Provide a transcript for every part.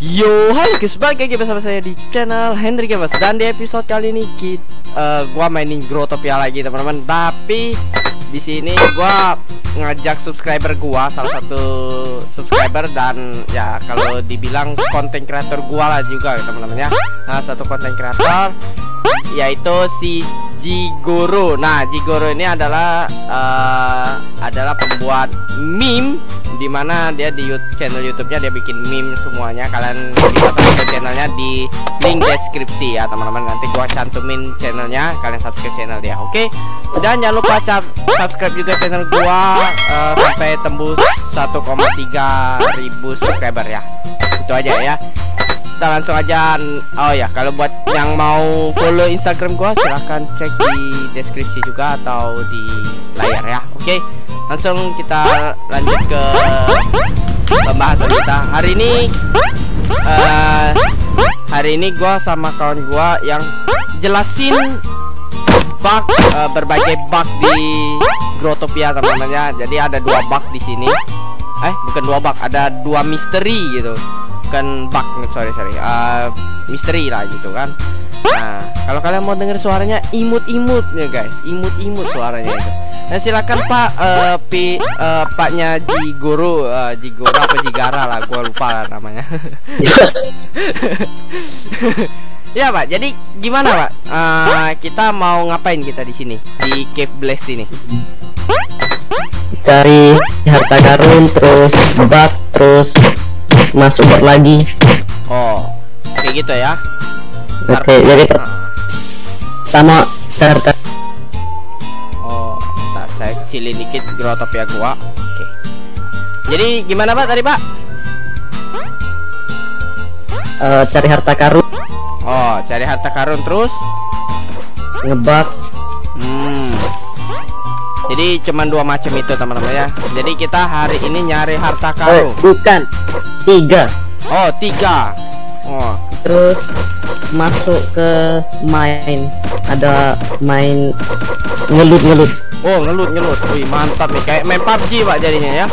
Yo, halo guys, balik lagi bersama saya di channel Henry Gamers. Dan di episode kali ini kita, uh, gua mainin Growtopia lagi teman-teman. Tapi di sini gua ngajak subscriber gua salah satu subscriber. Dan ya kalau dibilang konten kreator gua lah juga teman-teman ya. Nah, satu konten kreator yaitu si Jigoro. Nah, Jigoro ini adalah uh, adalah pembuat meme di mana dia di YouTube, channel YouTube-nya dia bikin meme semuanya. Kalian bisa subscribe channelnya di link deskripsi ya, teman-teman. Nanti gua cantumin channelnya, kalian subscribe channel dia. Oke. Okay? Dan jangan lupa subscribe juga channel gua uh, sampai tembus 1,3 ribu subscriber ya. Itu aja ya kita langsung aja oh ya kalau buat yang mau follow Instagram gua silahkan cek di deskripsi juga atau di layar ya. Oke okay? langsung kita lanjut ke pembahasan kita. Hari ini uh, hari ini gua sama kawan gua yang jelasin bug uh, berbagai bug di Grotopia teman-teman ya. Jadi ada dua bug di sini. Eh bukan dua bug ada dua misteri gitu bukan bug sorry sorry. Uh, misteri lah gitu kan. Nah kalau kalian mau denger suaranya imut-imut ya guys. Imut-imut suaranya itu. Nah silakan pak uh, pi uh, paknya Jigoro uh, Jigoro apa Jigara lah gua lupa lah namanya. Ya pak jadi gimana pak? Uh, kita mau ngapain kita di sini di cave blast ini? Cari harta karun terus bak terus masuk bot lagi. Oh kayak gitu ya? Oke okay, jadi sama starter oh tak saya kecilin dikit grotopia gua. Oke. Okay. jadi gimana pak tadi pak? Uh, cari harta karun. Oh cari harta karun terus? Ngebak. Hmm jadi cuma dua macam itu teman-teman ya. Jadi kita hari ini nyari harta karun. Eh, bukan tiga. Oh tiga. Oh. Terus masuk ke main. Ada main ngelut ngelut. Oh ngelut ngelut. Wih mantap nih kayak main PUBG pak jadinya ya.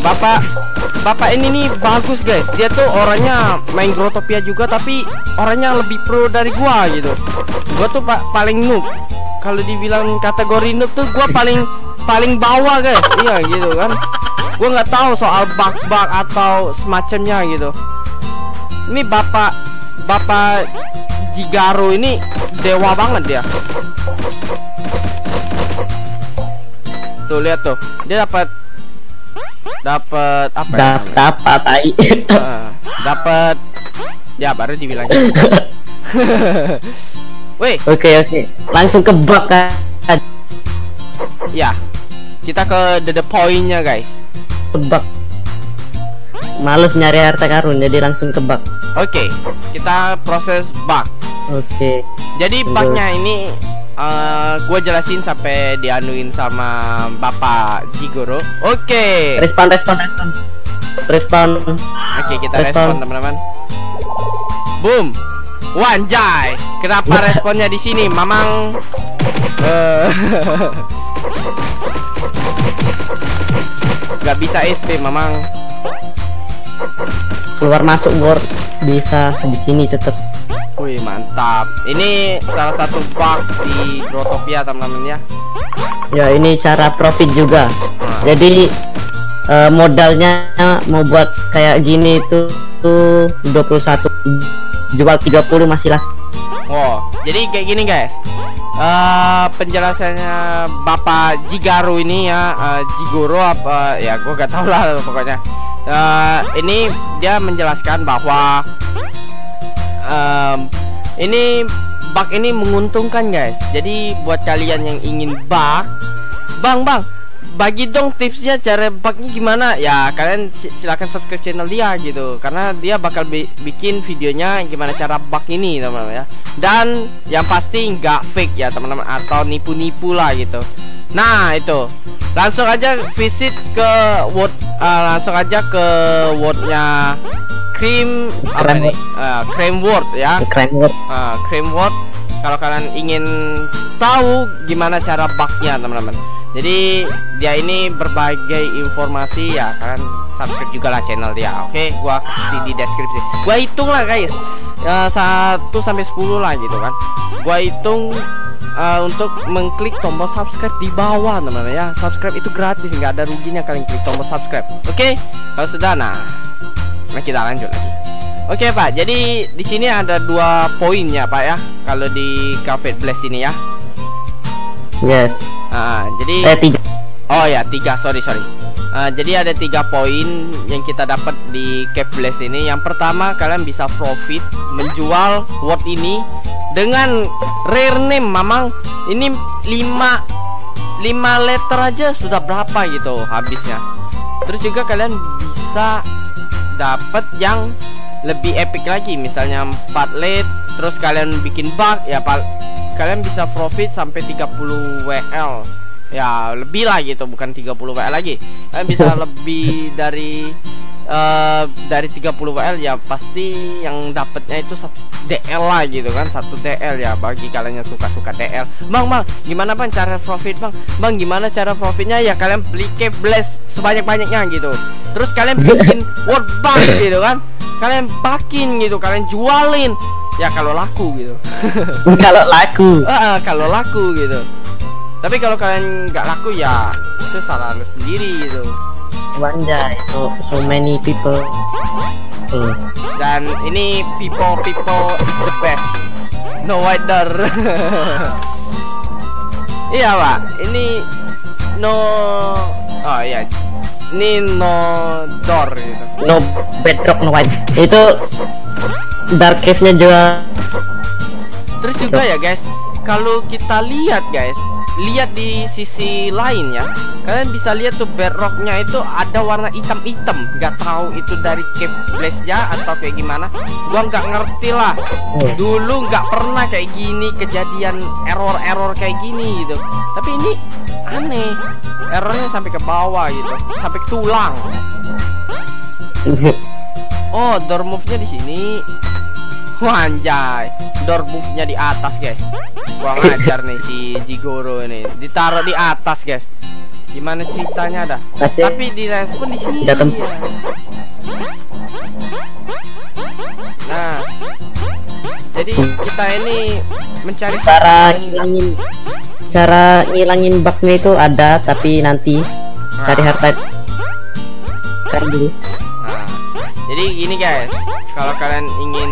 Bapak Bapak ini nih bagus guys Dia tuh orangnya main Grotopia juga Tapi orangnya lebih pro dari gua gitu Gua tuh pa paling noob kalau dibilang kategori noob tuh gue paling paling bawah guys. Iya gitu kan. Gue nggak tahu soal bug-bug atau semacamnya gitu. Ini bapak bapak Jigaro ini dewa banget ya tuh lihat tuh. Dia dapat dapat apa? Ya dapat apa tai? Dapat ya baru dibilang Woi. Oke okay, oke. Okay. Langsung ke bug kan. Ya. Kita ke the, the pointnya guys. Kebak. Males nyari harta karun jadi langsung ke bug. Oke. Okay. Kita proses bug. Oke. Okay. Jadi bugnya ini uh, eh, gue jelasin sampai dianuin sama Bapak Jigoro. Oke. Okay. Respon respon respon. Respon. Oke, okay, kita respon teman-teman. Boom. Wanjay, kenapa responnya di sini, Mamang? Uh, Gak bisa SP, Mamang. Keluar masuk board bisa di sini tetap. Wih mantap. Ini salah satu bug di Grosopia teman-teman ya. Ya ini cara profit juga. Nah. Jadi uh, modalnya mau buat kayak gini itu tuh 21 jual 30 masih lah Oh, jadi kayak gini guys. Uh, penjelasannya Bapak Jigaru ini ya, uh, Jigoro apa ya, gue gak tau lah pokoknya. Uh, ini dia menjelaskan bahwa um, ini bug ini menguntungkan guys. Jadi buat kalian yang ingin bug, bang bang, bagi dong tipsnya cara bugnya gimana? Ya kalian silahkan subscribe channel dia gitu. Karena dia bakal bi bikin videonya gimana cara bug ini teman-teman ya. Dan yang pasti nggak fake ya teman-teman atau nipu-nipu lah gitu. Nah itu. Langsung aja visit ke word uh, langsung aja ke wordnya cream apa nih uh, cream word ya. Cream word. Uh, cream word. Kalau kalian ingin tahu gimana cara bugnya teman-teman jadi dia ini berbagai informasi ya kan? Subscribe juga lah channel dia. Oke gua kasih di deskripsi. Gua hitung lah guys. Ya, 1 sampai 10 lah gitu kan? Gua hitung uh, untuk mengklik tombol subscribe di bawah teman-teman ya. Subscribe itu gratis nggak ada ruginya kalian klik tombol subscribe. Oke? Kalau sudah nah nah kita lanjut lagi. Oke Pak, jadi di sini ada dua poin ya Pak ya, kalau di Cafe Blast ini ya. Yes. Ah, jadi Eh tiga. Oh ya tiga. Sorry sorry. Ah, Jadi ada tiga poin yang kita dapat di Cape Blast ini. Yang pertama kalian bisa profit menjual word ini Dengan rare name. Mamang Ini 5 5 letter aja sudah berapa gitu habisnya. Terus juga kalian bisa dapat yang lebih epic lagi. Misalnya 4 lead terus kalian bikin bug ya pal kalian bisa profit sampai 30 WL ya lebih lah gitu bukan 30 WL lagi. Kalian bisa lebih dari eh, dari 30 WL ya pasti yang dapatnya itu satu DL lah gitu kan satu DL ya bagi kalian yang suka-suka DL Bang bang gimana bang cara profit bang? Bang gimana cara profitnya? Ya kalian beli cape blast sebanyak-banyaknya gitu. Terus kalian bikin word bank gitu kan. Kalian bakin gitu kalian jualin Ya kalau laku gitu Kalau laku. Ah, kalau laku gitu tapi kalau kalian nggak laku ya itu salah lu sendiri gitu Wanjai. So, so many people. Hmm. dan ini people people is the best no wider iya pak ini no oh iya ini no door gitu No bedrock no white. Itu dark cave-nya juga. Terus juga ya guys kalau kita lihat guys lihat di sisi lain ya kalian bisa lihat tuh bedrocknya itu ada warna hitam-hitam. Nggak tahu itu dari cave blaze-nya atau kayak gimana. Gua nggak ngerti lah. Oh. dulu nggak pernah kayak gini kejadian error-error kayak gini gitu. Tapi ini aneh. Errornya sampai ke bawah gitu. Sampai ke tulang. Oh door move-nya di sini Wah, anjay. Door move-nya di atas guys. Gua ngajar nih si Jigoro ini. Ditaruh di atas guys. Gimana ceritanya dah? Pasti tapi di sini Udah tem- ya. nah. Jadi kita ini mencari cara ngilangin cara ngilangin bugnya itu ada tapi nanti cari harta. Cari dulu. Nah, jadi gini guys, kalau kalian ingin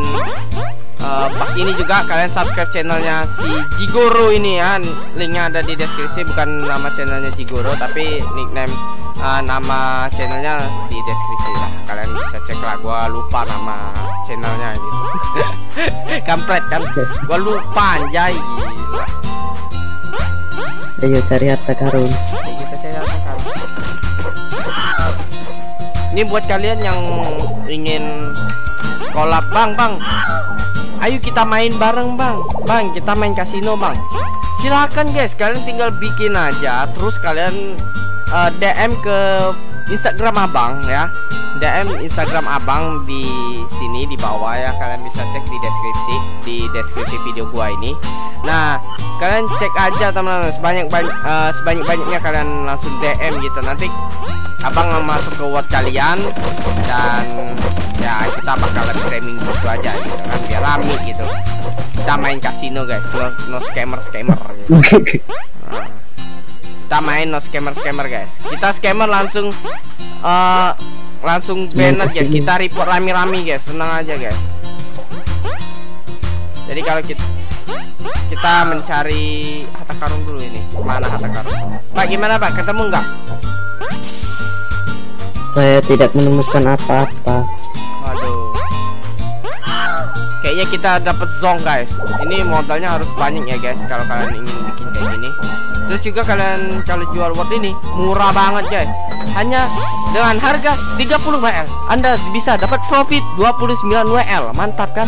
uh, bug ini juga kalian subscribe channelnya si Jigoro ini ya, linknya ada di deskripsi bukan nama channelnya Jigoro tapi nickname uh, nama channelnya di deskripsi lah. Kalian bisa cek lah, gua lupa nama channelnya gitu. Kampret kan, gua lupa anjay gila. ayo cari harta karun kita cari apa kan? Ini buat kalian yang ingin kolab bang bang Ayo kita main bareng bang. Bang kita main kasino bang. Silakan guys. Kalian tinggal bikin aja. Terus kalian eh, DM ke Instagram abang ya. DM Instagram abang di sini di bawah ya. Kalian bisa cek di deskripsi di deskripsi video gua ini. Nah kalian cek aja teman-teman. Sebanyak banyak sebanyak banyaknya kalian langsung DM gitu. Nanti abang masuk ke word kalian dan ya kita bakalan streaming gitu aja gitu kan biar rame gitu. Kita main kasino guys. No, no scammer scammer. Gitu. Nah, kita main no scammer scammer guys. Kita scammer langsung eh langsung ban aja kita report rame-rame guys. Tenang aja guys. Jadi kalau kita kita mencari harta karun dulu ini. Mana harta karun? Pak gimana pak? Ketemu nggak? Saya tidak menemukan apa-apa kayaknya kita dapat zong guys. Ini modalnya harus banyak ya guys kalau kalian ingin bikin kayak gini. Terus juga kalian kalau jual word ini murah banget guys. Hanya dengan harga 30 WL Anda bisa dapat profit 29 WL mantap kan?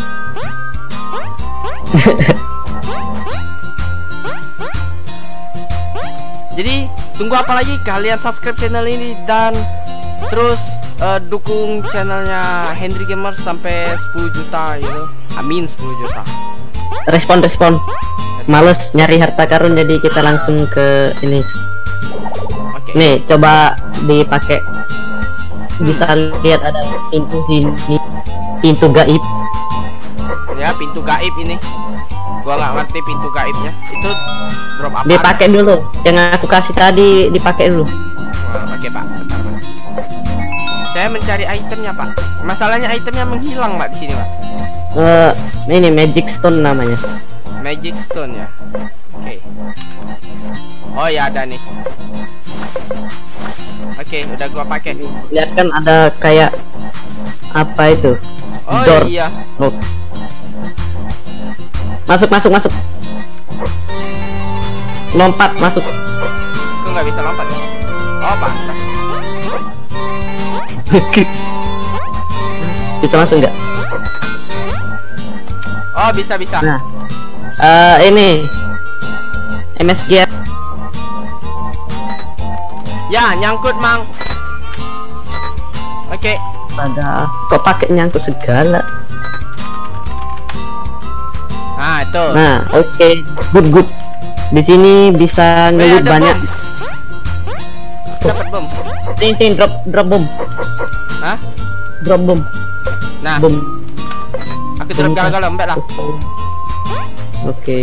Jadi tunggu apa lagi? Kalian subscribe channel ini dan terus eh, dukung channelnya Henry Gamers sampai 10 juta gitu amin 10 juta respon respon males nyari harta karun jadi kita langsung ke ini Oke. nih coba dipakai bisa lihat ada pintu sini pintu gaib Ya, pintu gaib ini. Gua nggak ngerti pintu gaibnya. Itu drop apa? dipakai dulu yang aku kasih tadi dipakai dulu Oke, Pak. Bentar, Pak. Saya mencari itemnya, Pak. Masalahnya itemnya menghilang, Pak, di sini, Pak. Eh, ini magic stone namanya Magic Stone ya. Oke. Oh ya ada nih. Oke, udah gua pakai. lihat kan ada kayak apa itu Oh Door. iya. Oh. masuk masuk masuk lompat masuk Kok nggak bisa lompat? Oh, Pak. bisa masuk nggak Oh, bisa bisa. nah eh ini MSG Ya, nyangkut, Mang. Oke. ada kok pakai nyangkut segala Nah, itu. nah oke good good di sini bisa ada banyak bom. Dapat bom. ting ting drop drop bom Hah? drop bom Nah, bom aku drop galau-galau, mbak lah. oke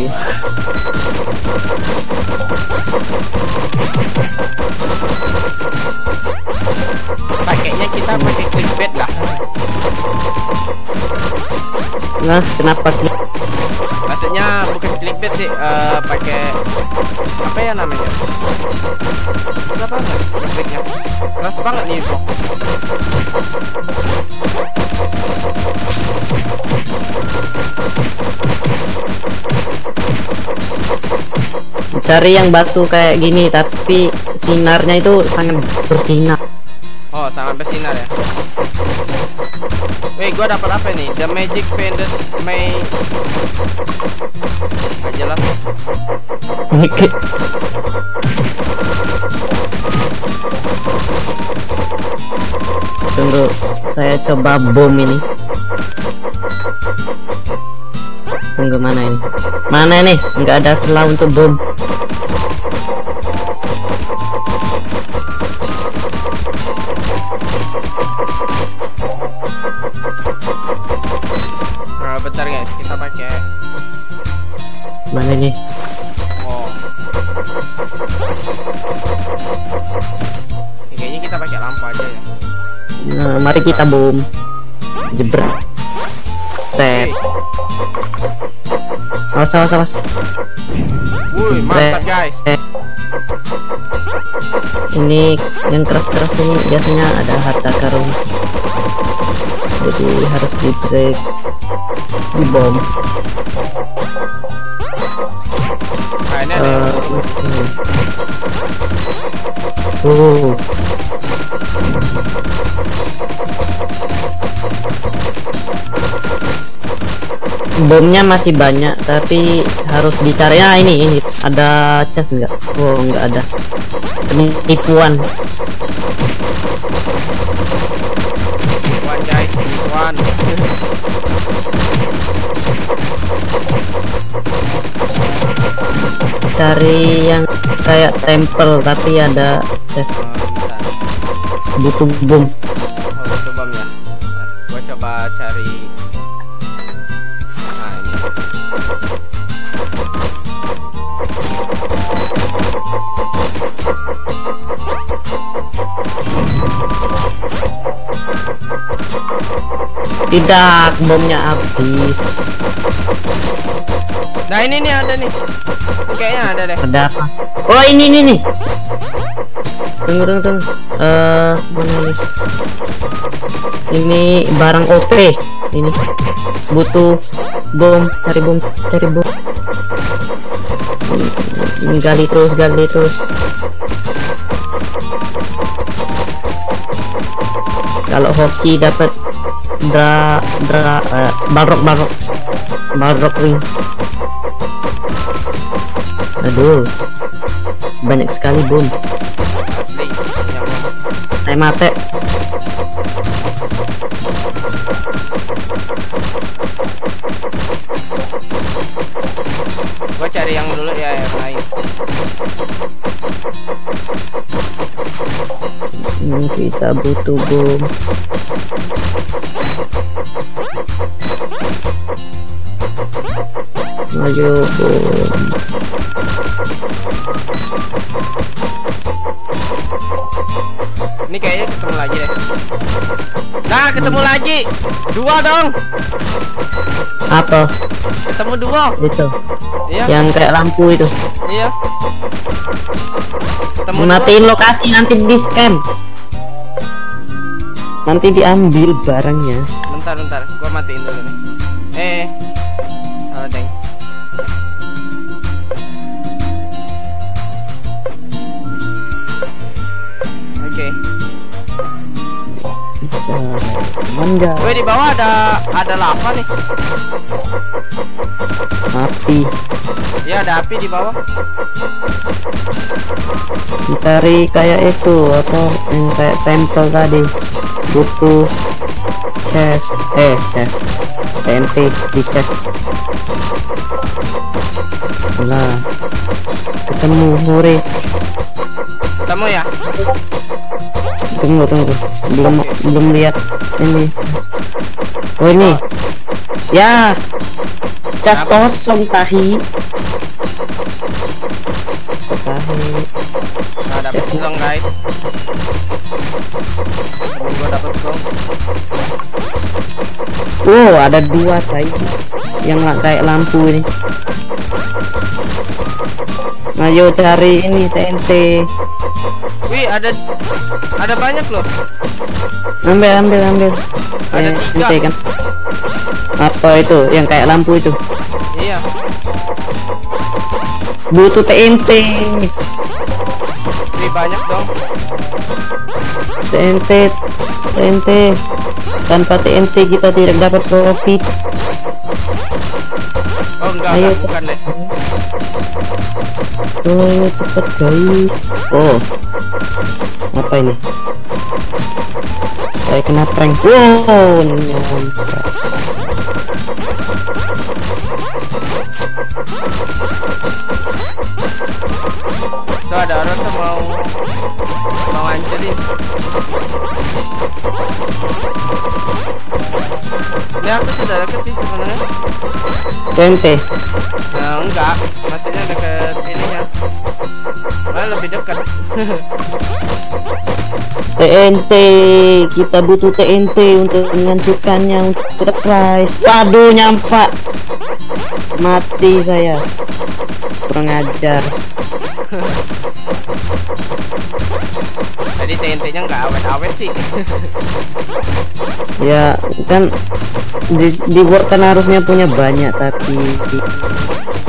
Pakainya kita pakai clickbait lah. nah kenapa sih Maksudnya bukan clickbait sih, eh, pakai apa ya namanya? Keras banget clickbaitnya. Keras banget nih, bro. Cari yang batu kayak gini tapi sinarnya itu sangat bersinar Oh, sangat bersinar ya. Weh, gua dapat apa nih? The Magic Faded May. Nggak jelas. tunggu saya coba bom ini tunggu mana ini mana nih nggak ada selah untuk bom mana nih? Oh. Kayaknya kita pakai lampu aja ya. nah mari kita bom. Jebret. Set awas awas awas. Wuih, mantap guys. Ini yang keras-keras ini biasanya ada harta karun. Jadi harus di break di bom Eh, uh bomnya masih banyak tapi harus dicari. Ya ini ini. Ada chest enggak oh enggak ada. Penipuan cari yang kayak temple tapi ada bentar. butuh bom Oh, itu bom ya. Bentar, Gua coba cari. Nah, ini. tidak bomnya habis Nah, ini nih ada nih. Kayaknya ada deh. ada apa? Oh ini ini nih. Tunggu tunggu tunggu. Eh mana nih ini barang OP ini. Butuh bom. Cari bom cari bom. Ini gali terus gali terus. Kalau hoki dapat dra dra eh, balrog balrog. Balrog ring aduh banyak sekali Asli. Bom. saya mate Gua cari yang dulu ya yang lain. kita butuh bom ayo bom ketemu lagi. Dua dong. apa Ketemu dua. itu Iya. yang kayak lampu itu Iya. Ketemu dua. matiin lokasi nanti di scam nanti diambil barangnya Bentar, bentar. Gua matiin dulu manja Wih di bawah ada ada lava nih. api Iya ada api di bawah. mencari kayak itu apa yang kayak tempel tadi. Butuh chest. Eh chest. TNT di chest. Nah ketemu hore Ketemu ya? Tunggu tunggu belum belum lihat ini. Oh ini. Ya. Cas kosong tahi. Tahi. Nah, dapat gong guys. Temen gua dapat gong. oh ada dua tahi. Yang nggak kayak lampu ini. Ayo cari ini TNT Wih ada ada banyak loh. ambil ambil ambil Ada Eh, tiga. Kan apa itu yang kayak lampu itu Iya. butuh TNT Wih banyak dong. TNT TNT tanpa TNT kita tidak dapat profit Oh enggak, Ayo. enggak bukan deh. oh cepet guys oh apa ini saya kena prank wow nyampe. Tuh ada orang tuh mau mau hancurin. Ini aku sudah deket sih sebenarnya. TNT Nah, enggak, maksudnya deket ininya. Malah lebih dekat. TNT kita butuh TNT untuk menghancurkannya untuk price waduh nyampak mati saya. Kurang ajar. Jadi TNT-nya enggak awet-awet sih. ya kan di, di kan harusnya punya banyak tapi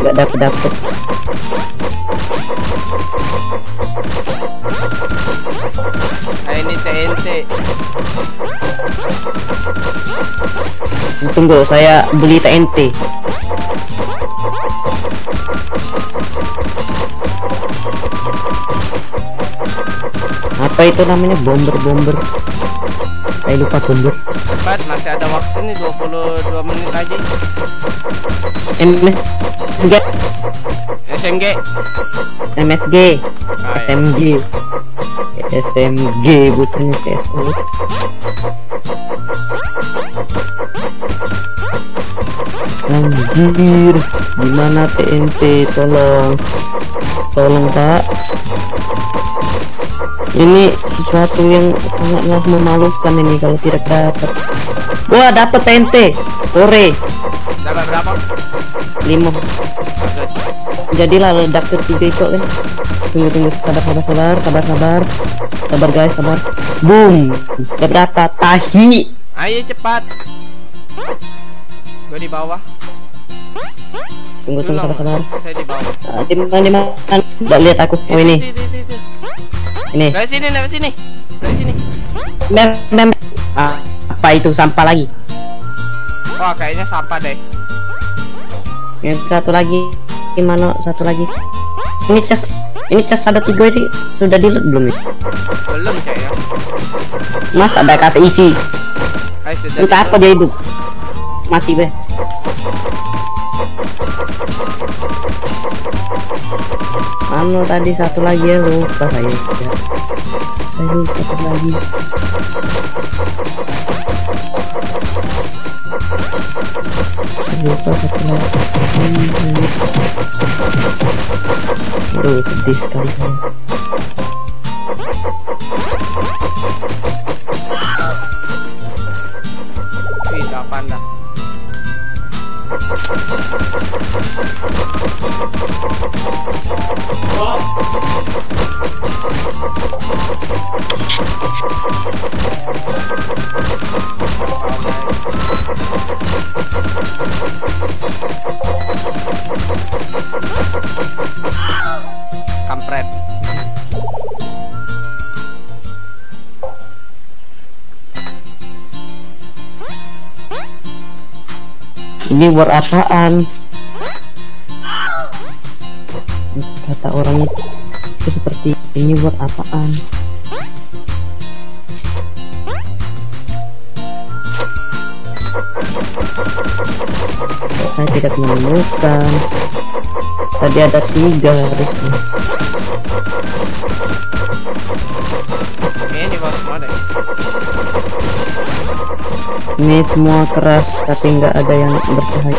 nggak dapet tunggu saya beli TNT apa itu namanya? Bomber bomber saya lupa bomber. Cepat, masih ada waktu nih 22 menit lagi. MSG SMG. MSG Ah, ya. SMG SMG bukannya Anjir Gimana TNT Tolong. Tolong pak Ini sesuatu yang sangatlah memalukan ini kalau tidak dapat. Wah dapat TNT Sore. Dapat berapa? 5 Bagus. jadilah ledak ketiga itu kan tunggu tunggu. Sabar sabar sabar. Sabar sabar. Sabar guys sabar. Boom. Dapat tahi Ayo cepat. Gue di bawah. Tunggu tunggu sabar sabar di mana di mana? Nggak lihat aku. Oh ini. Ini. Dari sini, dari sini. Dari sini. mem mem. Ah, apa itu? Sampah lagi? Wah, kayaknya sampah deh. yang satu lagi. Gimana satu lagi. Ini cas ini cas ada tiga ini. Sudah di belum nih Belum kayaknya. mas ada kata isi. Sudah. entah apa dia hidup. Mati beh anu tadi satu lagi ya lupa saya Ayo satu lagi. Lupa satu lagi. Aduh sedih sekali saya. Kampret. Ini war apaan? Kata orang itu seperti ini war apaan? Saya tidak menemukan. Tadi ada tiga harusnya. Ini semua keras tapi nggak ada yang bercahaya.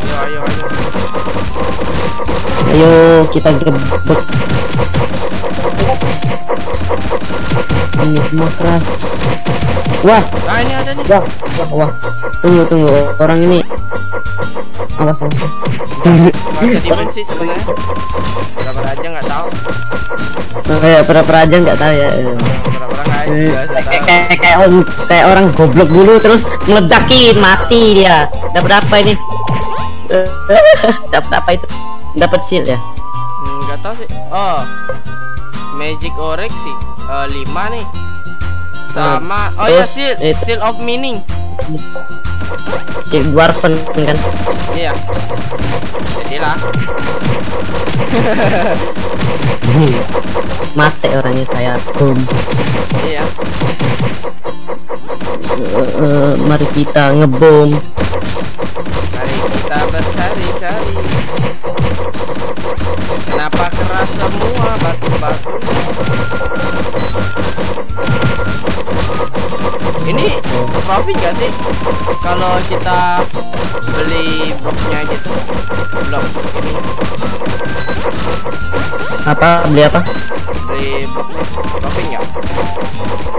Ayo, ayo, ayo. Ayo kita gebek. Ini semua keras. Wah, Nah, ini ada nih. wah, wah, wah. Tunggu, tunggu. Orang ini. Awas, awas. Gak dibenci sebenarnya. Berapa aja nggak tahu. Oh, ya, pura-pura aja nggak tahu ya. Kayak kayak orang kayak orang goblok dulu terus meledakin mati dia. Dapat apa ini? Dapat apa itu? Dapat shield ya? Hmm, Nggak tahu sih. Oh, Magic Oryx sih. Eh, lima nih. Sama. Oh ya Terus, shield, shield of meaning. Si Dwarfen kan. Iya. Jadilah. Mati orangnya saya boom. Iya. Eh, eh, mari kita ngebom. Mari kita bercari-cari. Kenapa keras semua batu-batu? Ini profit gak sih? Kalau kita beli bloknya gitu, blok ini, Apa beli apa? beli bloknya, profit nggak?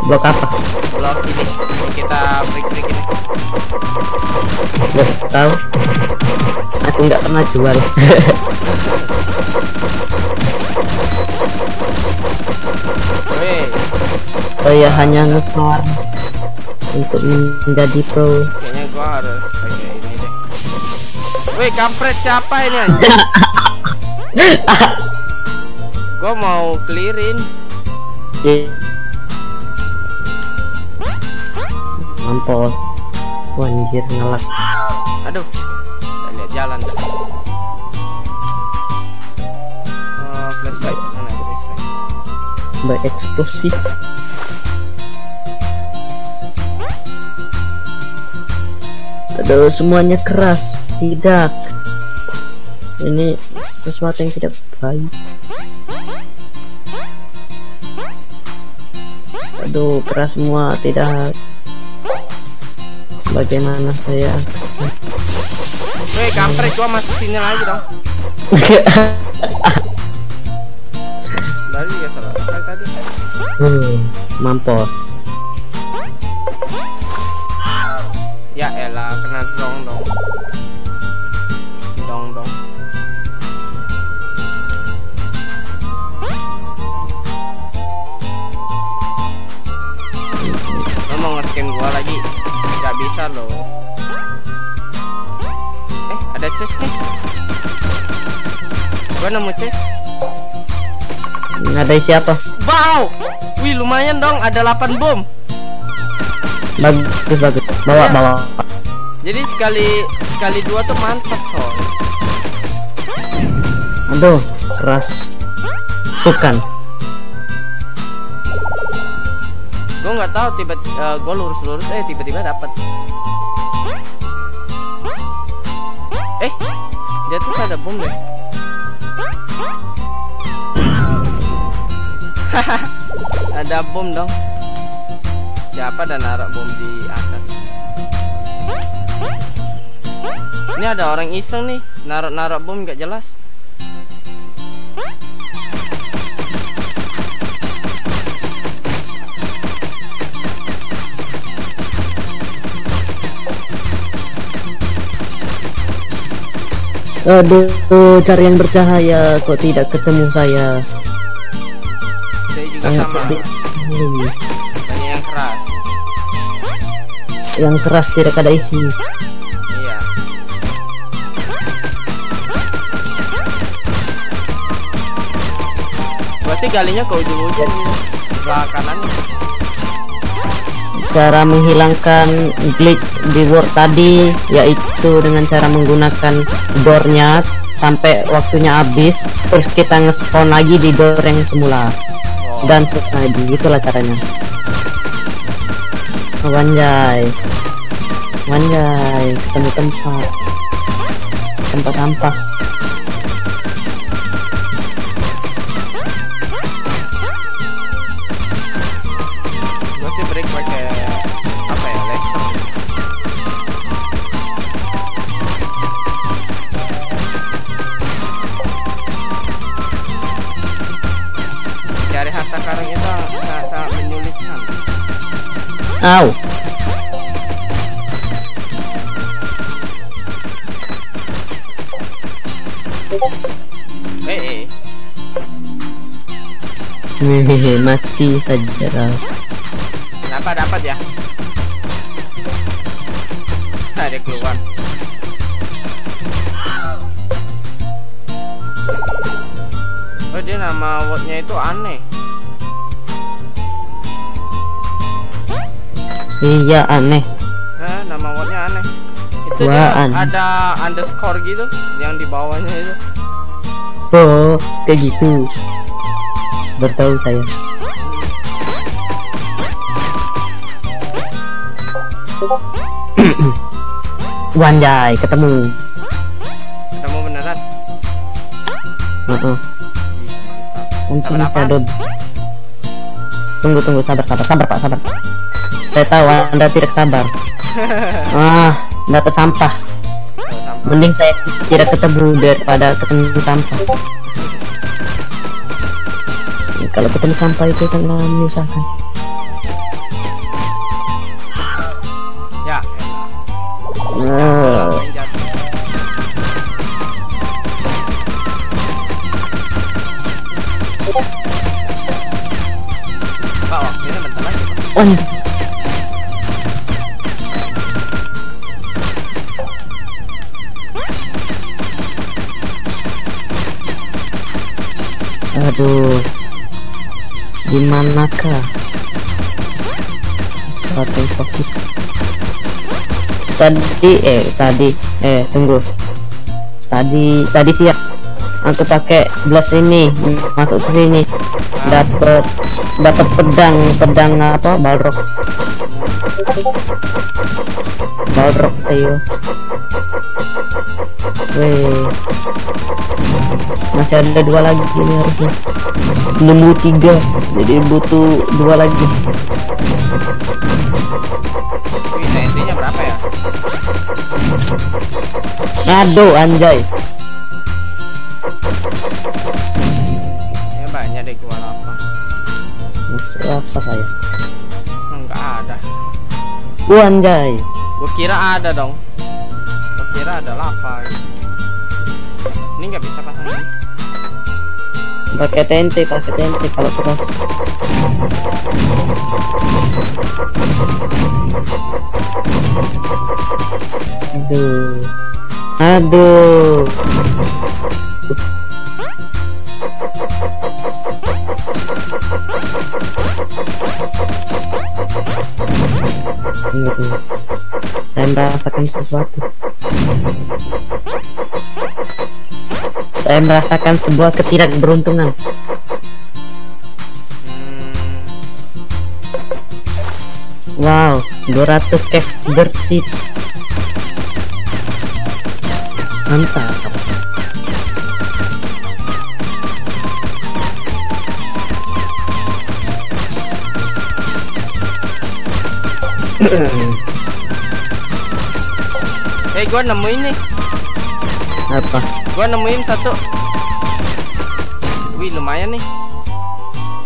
Blok apa? Blok ini, yang kita break-break ini. Nggak tahu. Aku nggak pernah jual. Oh ya hanya ngefarm untuk menjadi pro. kayaknya gua harus pakai ini deh. Weh, kampret siapa ini anjing? Gua mau clearin. Mampus. Anjir ngelak. Aduh, nggak lihat jalan dah. Oh, flashlight mana flashlight? Mbak eksplosif. Aduh, semuanya keras. Tidak. Ini sesuatu yang tidak baik. Aduh, keras semua. Tidak. Bagaimana saya? Weh, kampret gua masuk sini lagi dong. Baru juga salah kayak tadi. hmm, mampus. Bisa loh. Eh, ada chest nih. Gua nemu chest. Ada isi apa? Wow! Wih, lumayan dong, ada 8 bom. Bagus, bagus. Bawa, Ya. bawa. Jadi sekali sekali dua tuh mantap, soal. Aduh, keras. Sukan. Gue nggak tahu tiba eh, gue lurus-lurus eh tiba-tiba dapat. Eh, dia tuh ada bom deh. ada bom dong. Siapa dan naruh bom di atas? Ini ada orang iseng nih, narap narak bom gak jelas. Aduh, cari yang bercahaya kok tidak ketemu saya. saya juga Sangat sama banyak yang keras Yang keras tidak ada isi. iya gua sih galinya ke ujung-ujung sebelah kanannya Cara menghilangkan glitch di Word tadi yaitu dengan cara menggunakan doornya sampai waktunya habis terus kita nge-spawn lagi di door yang semula. Oh. dan selesai itulah caranya. Wanjai. Wanjai ketemu tempat. Tempat sampah cari harta karang itu sangat menyulitkan. Au. Eh eh. Hehehe, mati saja. Dapat dapat ya? Ada keluar. Oh dia nama wordnya itu aneh iya aneh Hah, nama wordnya aneh itu Wah, dia aneh. ada underscore gitu yang di bawahnya itu oh kayak gitu bertahu saya Wanjai ketemu ketemu beneran. Ih, mantap. Untung dod- Tunggu tunggu sabar sabar sabar pak sabar. Saya tahu anda tidak sabar. ah, dapat sampah. Oh. Mending saya tidak ketemu daripada ketemu sampah. Kalau ketemu sampah itu sangat menyusahkan. ya Oh. Pak, waktunya bentar lagi, Pak. wan. Tadi, eh tadi, eh tunggu. Tadi, tadi siap. Aku pakai blast ini masuk ke sini. Dapat, dapat pedang, pedang apa? Balrog. Balrog ayo. Weh. Masih ada dua lagi ini harusnya. Nemu tiga, jadi butuh dua lagi. Aduh, anjay. Ya banyak deh gua apa? Musuh apa saya? Enggak ada. Wah, anjay. Gua kira ada dong. Gua kira ada lava. Ini nggak bisa pasang ini. Pakai TNT, pakai TNT kalau terus. Aduh. Aduh. Tunggu, tunggu. Saya merasakan sesuatu. Saya merasakan sebuah ketidakberuntungan. Wow, 200 cave bersih antar Eh hey, gua nemuin nih Apa? Gua nemuin satu Wih lumayan nih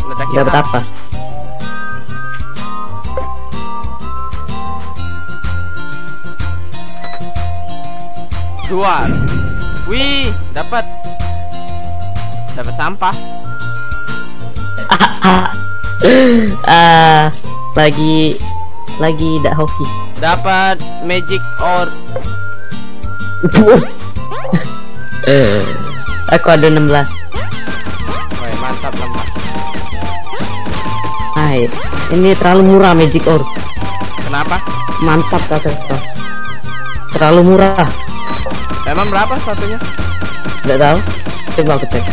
Dapat apa? apa? Keluar. Wih, dapat. Dapat sampah. ah lagi lagi tidak hoki Dapat magic or Eh, aku ada 16 Wih, mantap lemas. Hai, ini terlalu murah Magic Ore. Kenapa? Mantap kata. Terlalu murah. Emang berapa satunya? Tidak tahu. Coba aku cek.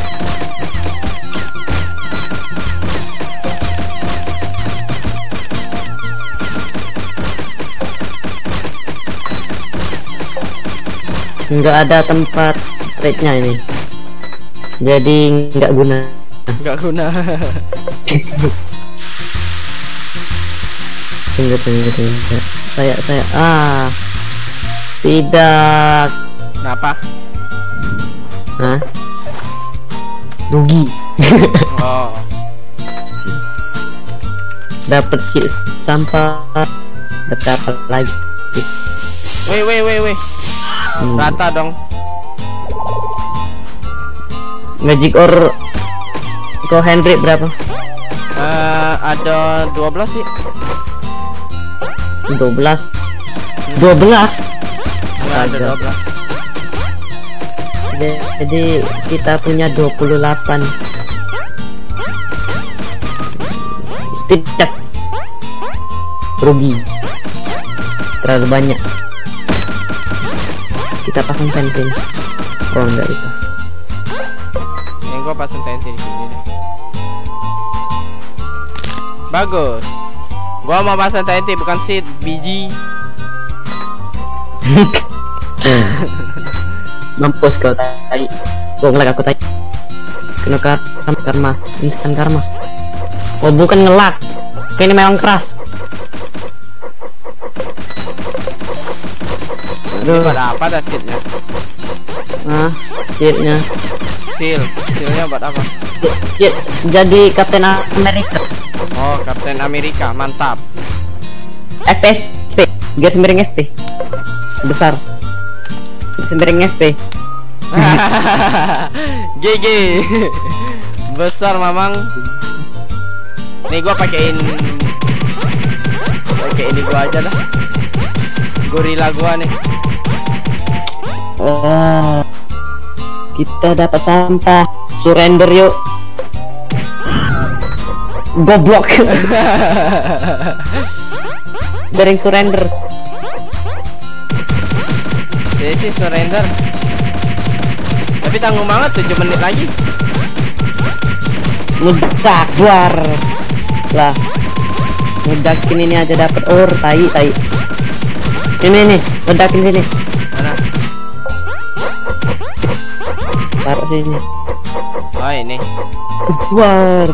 Nggak ada tempat trade-nya ini. Jadi nggak guna. Enggak guna. Tunggu, tunggu, tunggu. Saya, saya, ah, tidak. Kenapa? Hah? Rugi. Oh, Dapat si sampah. Dapat apa lagi? wih, wih, wih, wih. Hmm. Rata dong. Magic ore Ko Henry berapa? Eh, ada 12 sih. 12 12 Enggak ada Ada. 12. Jadi kita punya 28 Tidak Rugi Terlalu banyak Kita pasang pensil Oh enggak bisa Yang gua pasang tensi di sini deh. Bagus. Gua mau pasang TNT bukan seed biji. Mampus kau tai. Gua ngelag aku tai. Kena karma, karma. Instan karma. Oh bukan ngelag ini memang keras. Ini Aduh. buat apa dah seednya? Ah Shitnya Seal. Sealnya buat apa? Shit, Jadi Captain America. Oh, Kapten Amerika, mantap. FSP Garis miring SP Besar Miring SP GG. Besar mamang. Nih gua pakein pakai ini gua aja dah. Gorila gua nih. Oh Kita dapat sampah Surrender yuk Goblok Garing surrender Jadi sih surrender. Tapi tanggung banget 7 menit lagi. Mudak luar Lah Ledakin ini aja dapat or tai tai Ini nih Ledakin sini Mana? Taruh sini Oh, ini. Luar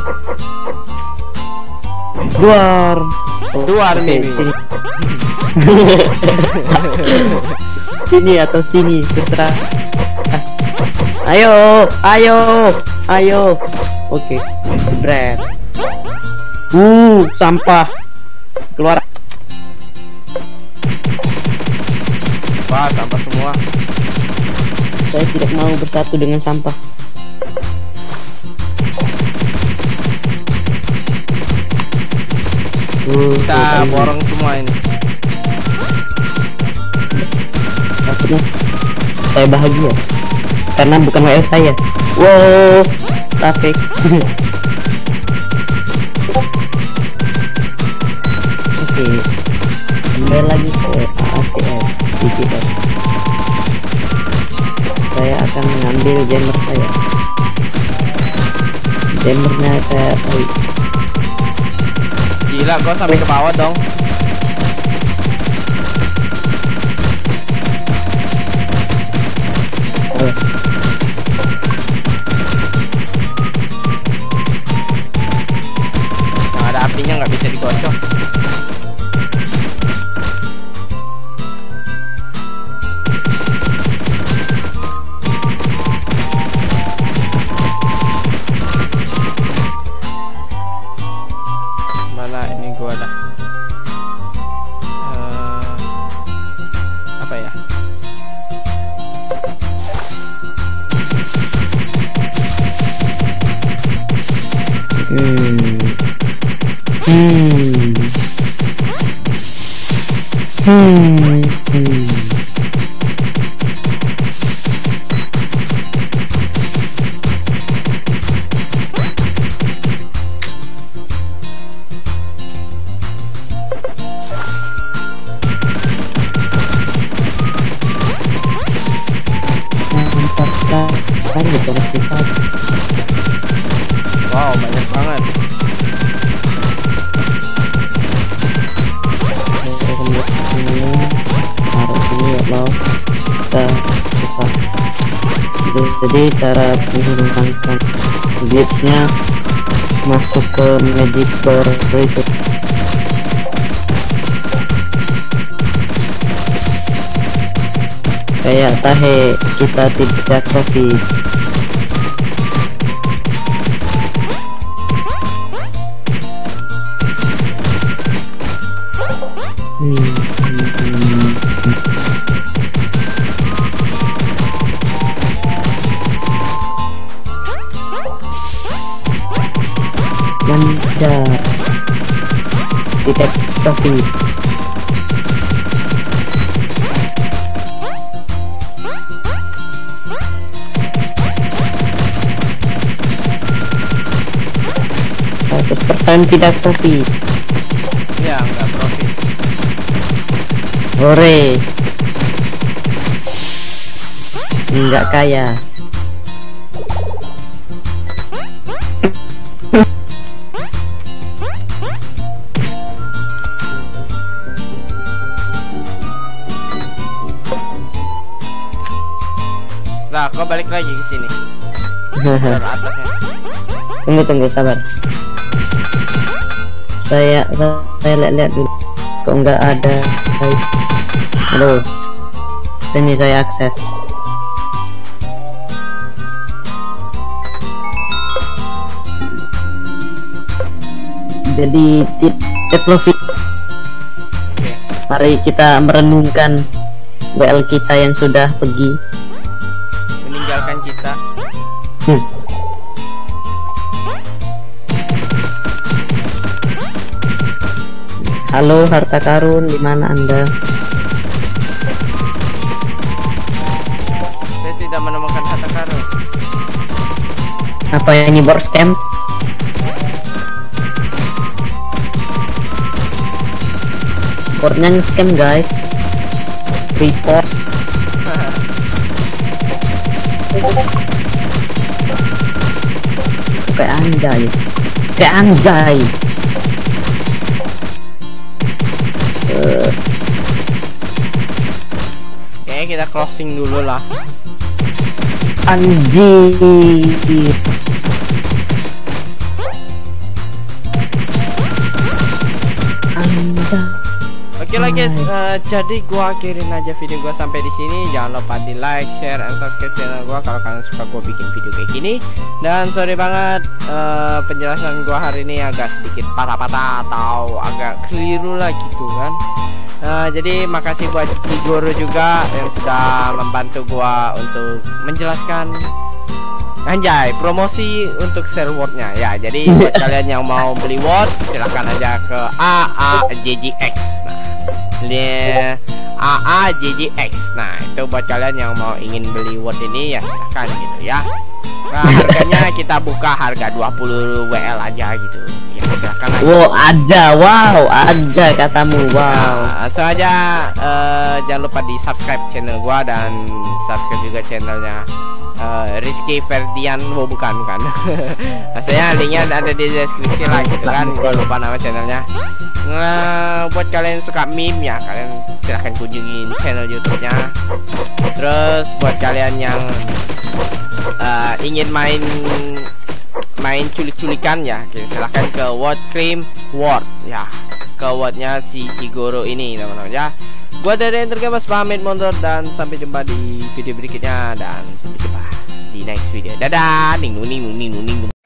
Luar Luar, Mimi. Sini. atau sini terserah Ah. ayo ayo ayo oke bread uh sampah keluar Wah, sampah semua. saya tidak mau bersatu dengan sampah Uh, Kita ini. borong semua ini. Maksudnya saya bahagia karena bukan WL saya. Wow, traffic. Oke, kembali lagi ke ACS DGS. Saya akan mengambil jammer saya. Jammernya saya tahu. Gila, gua sampai ke bawah dong. Yang ada apinya nggak bisa digocok. Itu kayak tahe kita tidak profit Seratus persen tidak profit. Ya nggak profit. Hore. Enggak kaya balik lagi ke sini. Tunggu tunggu sabar. Saya saya lihat-lihat dulu. Kok enggak ada. Halo Sini saya akses. Jadi tip oke. Mari kita merenungkan WL kita yang sudah pergi Hmm. Halo harta karun, di mana Anda? saya tidak menemukan harta karun Apa yang ini bor scam? Boardnya nge-scam guys. Report. Kayak anjay. Kayak anjay. Eh, kayaknya kita closing dulu lah anjir. Guys, eh, jadi gua akhirin aja video gua sampai di sini. Jangan lupa di like, share, and subscribe channel gua kalau kalian suka gua bikin video kayak gini. Dan sorry banget eh, penjelasan gua hari ini agak sedikit patah-patah atau agak keliru lah gitu kan. Nah, jadi makasih buat Igoro juga yang sudah membantu gua untuk menjelaskan Anjay, promosi untuk sell wordnya ya. Jadi buat kalian yang mau beli word, silahkan aja ke AAJJX. Nah, li- AAJJX. Nah, itu buat kalian yang mau ingin beli word ini ya silahkan gitu ya. Nah, harganya kita buka harga 20 WL aja gitu. Ya silahkan aja. Wow, ada, wow, ada katamu, wow. Nah, langsung aja eh, jangan lupa di subscribe channel gua dan subscribe juga channelnya eh, Rizky Ferdian oh bukan bukan Maksudnya linknya ada di deskripsi lah gitu kan Gua lupa nama channelnya Nah, buat kalian yang suka meme ya kalian silahkan kunjungin channel YouTube-nya terus buat kalian yang eh, ingin main main culik-culikan ya. Oke, silahkan ke Word Cream Word ya ke wordnya si Cigoro ini teman-teman ya. Gua dari Enter Gamers pamit mundur dan sampai jumpa di video berikutnya dan sampai jumpa di next video. Dadah ning ning ning ning